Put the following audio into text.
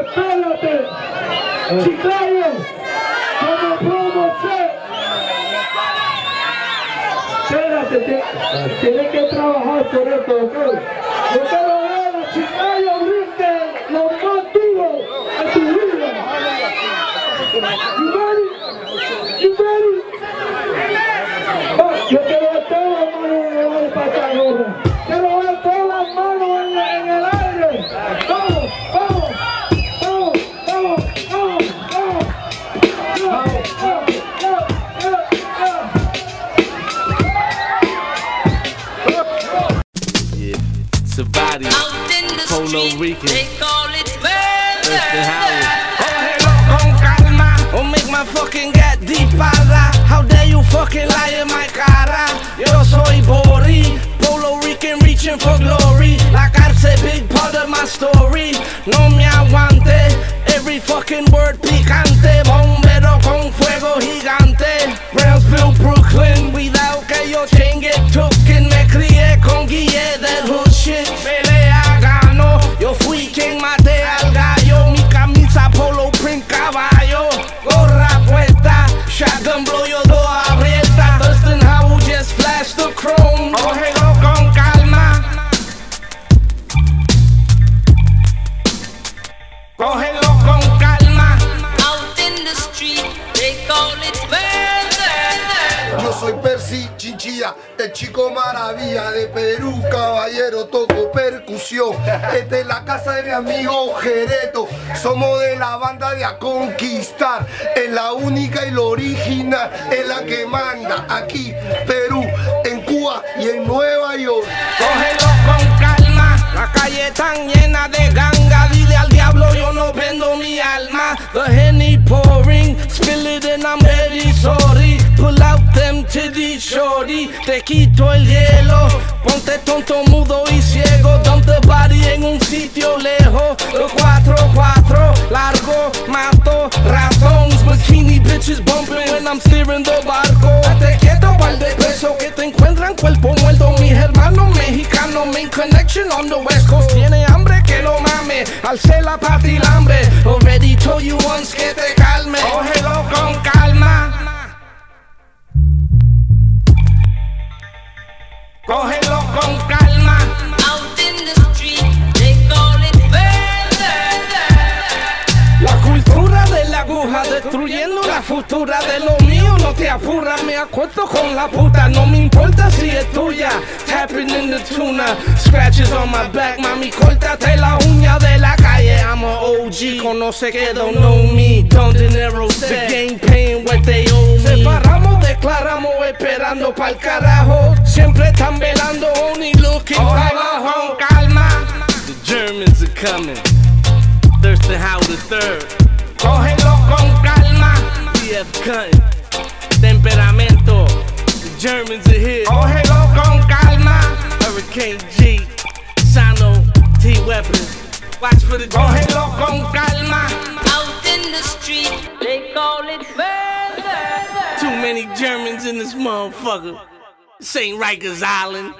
espérate. Chiclayo, como promoción. Espérate, te- tienes que trabajar por esto, ¿ok? Yo quiero ver a Chiclayo it's a body. Out in the Polo street, Rican. they call it Thurston Howard. murder. con calma o make my fucking get disparar. How dare you fucking lie in my cara? Yo soy Bori, Polo Rican reaching for glory. La cárcel, big part of my story. No me aguante, every fucking word picante. Soy Percy Chinchilla, el chico maravilla de Perú, caballero, toco percusión. Esta es la casa de mi amigo Jereto, somos de la banda de A Conquistar. Es la única y la original, es la que manda aquí, shorty. Te quito el hielo, ponte tonto, mudo y ciego. Dump the body en un sitio lejos. Los cuatro, cuatro, largo, mato, ratones. Bikini bitches bumping when I'm steering the barco. Te quieto, par de peso que te encuentran cuerpo muerto. Mis hermanos mexicanos, main connection on the west coast. Tiene hambre que lo mame, alcé la patilambre. Already told you once que te calme. Cógelo con destruyendo la futura de lo mío. No te apura, me acuerdo con la puta. No me importa si es tuya. Tapping in the tuna. Scratches on my back, mami, córtate la uña de la calle. I'm a OG. Conoce que don't know me. Don dinero. The game paying what they owe me. Separamos, declaramos, esperando pa'l carajo. Siempre están velando, only looking para abajo. Calma. The Germans are coming. Thurston Howard III. Cógelo con Cutting. Temperamento. The Germans are here. Oh, Cógelo con calma. Hurricane G. Sano. T Weapons. Watch for the oh, Cógelo con calma. Out in the street, they call it murder. Too many Germans in this motherfucker. This ain't Rikers Island.